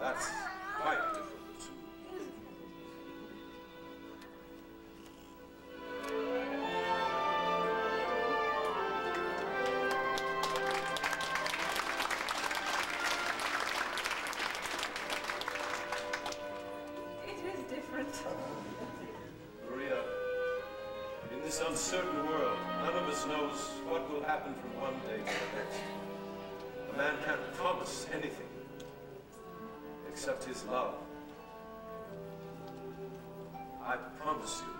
That's quite different. It is different. Maria, in this uncertain world, none of us knows what will happen from one day to the next. A man can't promise anything accept his love. I promise you,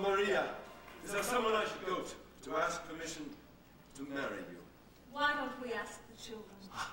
Maria, is there someone I should go to to ask permission to marry you? Why don't we ask the children? Ah,